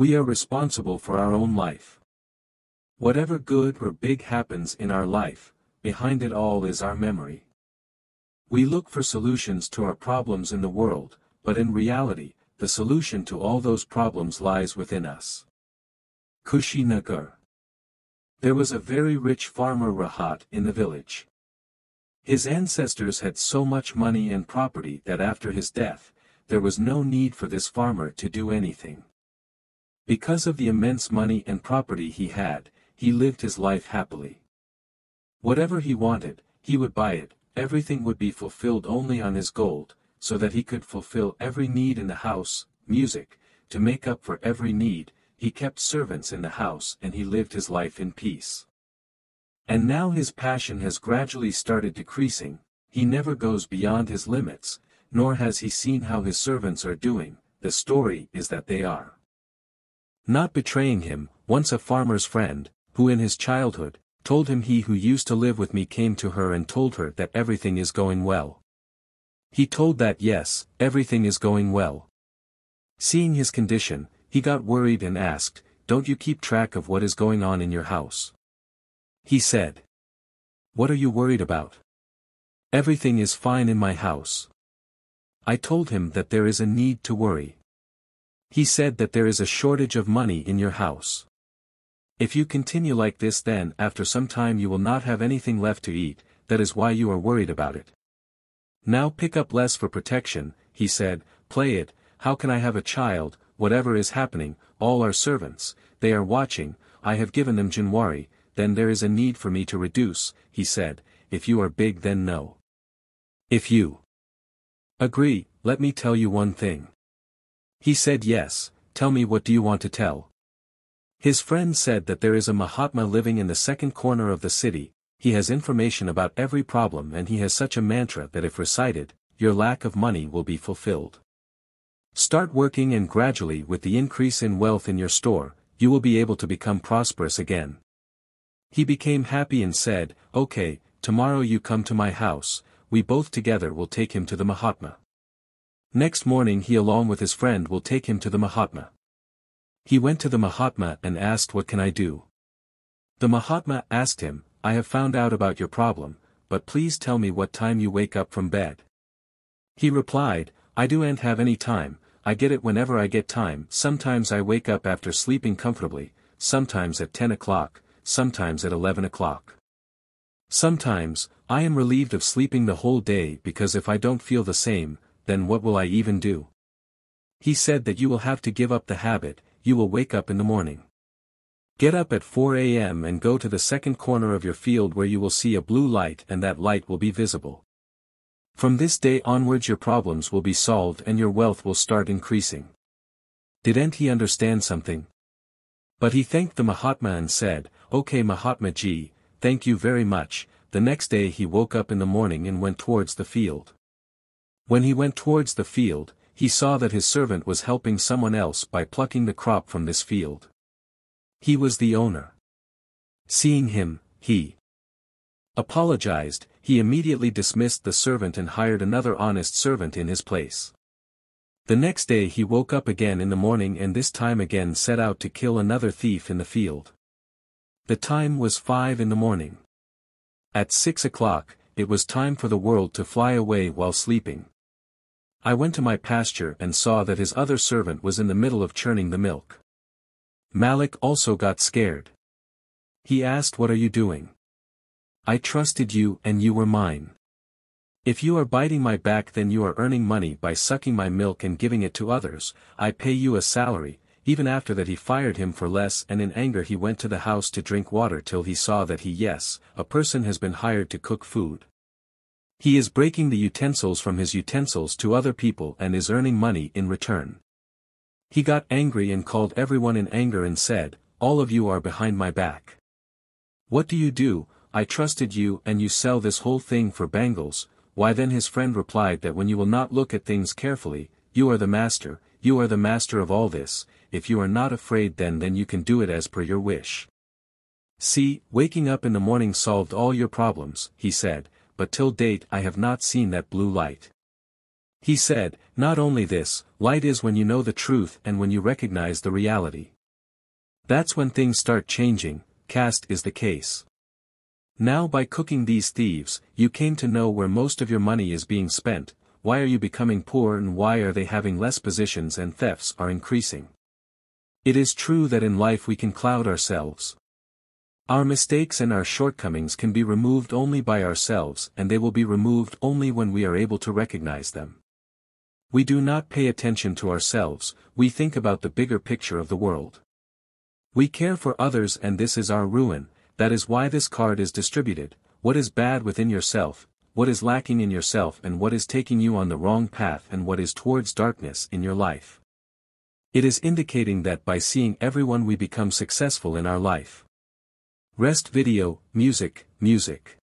We are responsible for our own life. Whatever good or big happens in our life, behind it all is our memory. We look for solutions to our problems in the world, but in reality, the solution to all those problems lies within us. Kushinagar There was a very rich farmer Rahat in the village. His ancestors had so much money and property that after his death, there was no need for this farmer to do anything. Because of the immense money and property he had, he lived his life happily. Whatever he wanted, he would buy it, everything would be fulfilled only on his gold, so that he could fulfill every need in the house, music, to make up for every need, he kept servants in the house and he lived his life in peace. And now his passion has gradually started decreasing, he never goes beyond his limits, nor has he seen how his servants are doing, the story is that they are not betraying him, once a farmer's friend, who in his childhood, told him he who used to live with me came to her and told her that everything is going well. He told that yes, everything is going well. Seeing his condition, he got worried and asked, don't you keep track of what is going on in your house? He said. What are you worried about? Everything is fine in my house. I told him that there is a need to worry. He said that there is a shortage of money in your house. If you continue like this then after some time you will not have anything left to eat, that is why you are worried about it. Now pick up less for protection, he said, play it, how can I have a child, whatever is happening, all are servants, they are watching, I have given them Jinwari, then there is a need for me to reduce, he said, if you are big then no. If you agree, let me tell you one thing. He said yes, tell me what do you want to tell. His friend said that there is a Mahatma living in the second corner of the city, he has information about every problem and he has such a mantra that if recited, your lack of money will be fulfilled. Start working and gradually with the increase in wealth in your store, you will be able to become prosperous again. He became happy and said, okay, tomorrow you come to my house, we both together will take him to the Mahatma. Next morning he along with his friend will take him to the Mahatma. He went to the Mahatma and asked what can I do. The Mahatma asked him, I have found out about your problem, but please tell me what time you wake up from bed. He replied, I do not have any time, I get it whenever I get time, sometimes I wake up after sleeping comfortably, sometimes at 10 o'clock, sometimes at 11 o'clock. Sometimes, I am relieved of sleeping the whole day because if I don't feel the same, then what will I even do? He said that you will have to give up the habit, you will wake up in the morning. Get up at 4 a.m. and go to the second corner of your field where you will see a blue light and that light will be visible. From this day onwards your problems will be solved and your wealth will start increasing. Didn't he understand something? But he thanked the Mahatma and said, Okay Mahatma ji, thank you very much, the next day he woke up in the morning and went towards the field. When he went towards the field, he saw that his servant was helping someone else by plucking the crop from this field. He was the owner. Seeing him, he apologized, he immediately dismissed the servant and hired another honest servant in his place. The next day he woke up again in the morning and this time again set out to kill another thief in the field. The time was five in the morning. At six o'clock, it was time for the world to fly away while sleeping. I went to my pasture and saw that his other servant was in the middle of churning the milk. Malik also got scared. He asked what are you doing? I trusted you and you were mine. If you are biting my back then you are earning money by sucking my milk and giving it to others, I pay you a salary, even after that he fired him for less and in anger he went to the house to drink water till he saw that he yes, a person has been hired to cook food. He is breaking the utensils from his utensils to other people and is earning money in return. He got angry and called everyone in anger and said, all of you are behind my back. What do you do, I trusted you and you sell this whole thing for bangles, why then his friend replied that when you will not look at things carefully, you are the master, you are the master of all this, if you are not afraid then then you can do it as per your wish. See, waking up in the morning solved all your problems, he said, but till date I have not seen that blue light. He said, not only this, light is when you know the truth and when you recognize the reality. That's when things start changing, cast is the case. Now by cooking these thieves, you came to know where most of your money is being spent, why are you becoming poor and why are they having less positions and thefts are increasing. It is true that in life we can cloud ourselves. Our mistakes and our shortcomings can be removed only by ourselves and they will be removed only when we are able to recognize them. We do not pay attention to ourselves, we think about the bigger picture of the world. We care for others and this is our ruin, that is why this card is distributed, what is bad within yourself, what is lacking in yourself and what is taking you on the wrong path and what is towards darkness in your life. It is indicating that by seeing everyone we become successful in our life. Rest video, music, music.